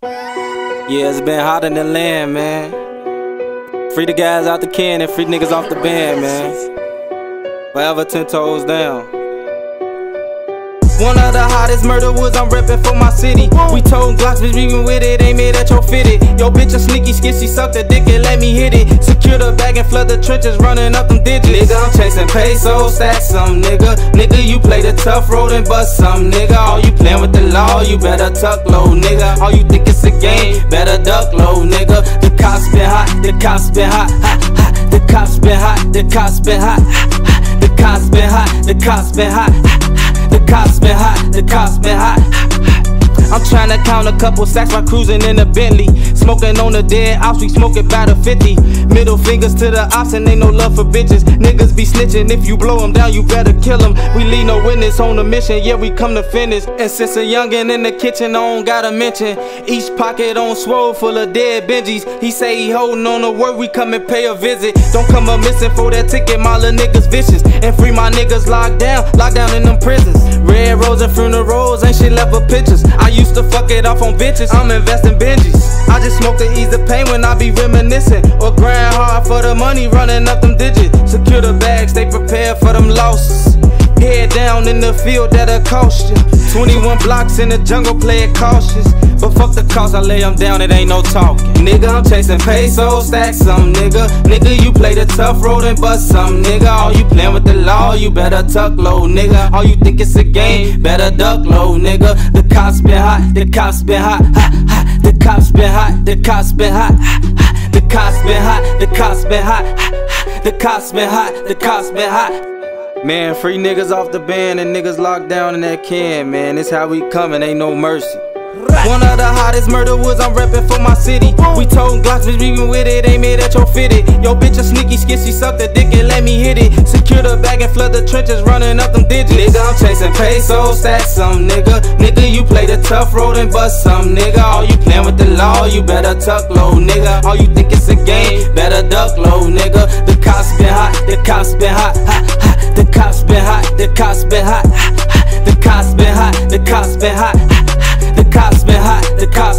Yeah, it's been hot in the land, man. Free the guys out the can and free niggas off the band, man. Forever ten toes down. One of the hottest murder woods, I'm reppin' for my city. We told Glocks, bitch, we with it, ain't made at your fitted. Yo, bitch, a sneaky skit, she sucked the dick and let me hit it. Secure the bag and flood the trenches, running up them digits. Nigga, I'm chasing pesos, stack some nigga. Nigga, you play the tough road and bust some nigga. All you playin' with the law, you better tuck low, nigga. All you think it's a game, better duck low, nigga. The cops been hot, the cops been hot, hot, hot. The cops been hot, the cops been hot, hot, hot. The cops been hot, the cops been hot, hot, hot. The cops been hot, the cops been hot. I'm trying to count a couple sacks while cruising in a Bentley. Smoking on the dead ops, we smoking by the 50. Middle fingers to the ops, and ain't no love for bitches. Niggas be snitching, if you blow them down, you better kill them. We leave no witness on the mission, yeah, we come to finish. And since a youngin' in the kitchen, I don't gotta mention. Each pocket on swole full of dead Benjis. He say he holding on the word, we come and pay a visit. Don't come up missing for that ticket, my little niggas vicious. And free my niggas locked down, locked down in them prisons. Red rose and funerals, ain't shit left but pictures. I used to fuck it off on bitches, I'm investing Benjis. I just smoke to ease the pain when I be reminiscing. Or grind hard for the money, running up them digits. Secure the bags, stay prepared for them losses. Head down in the field that'll cost you. 21 blocks in the jungle, play it cautious. But fuck the cost, I lay them down, it ain't no talking. Nigga, I'm chasing pesos, stack some nigga. Nigga, you play the tough road and bust some nigga. All you playin' with the law, you better tuck low, nigga. All you think it's a game, better duck low, nigga. The cops been hot, the cops been hot, hot, hot. The cops been hot, the cops been hot, hot, hot. The cops been hot, the cops been hot, hot, hot. The cops been hot, the cops been hot. Man, free niggas off the band and niggas locked down in that can, man. This how we comin', ain't no mercy. One of the hottest murder woods, I'm reppin' for my city. We told Glocks, bitch, we been with it, ain't made at your fitted. Yo, bitch, a sneaky skit, she sucked the dick and let me hit it. Secure the bag and flood the trenches, running up them digits. Nigga, I'm chasing pesos, stack some nigga. Nigga, you play the tough road and bust some nigga. All you playin' with the law, you better tuck low, nigga. All you think it's a game, better duck low, nigga. The cops been hot, the cops been hot, hot, hot. The cops been hot, the cops been hot, hot, hot. The cops been hot, the cops been hot, hot, hot. The cops been hot, the cops.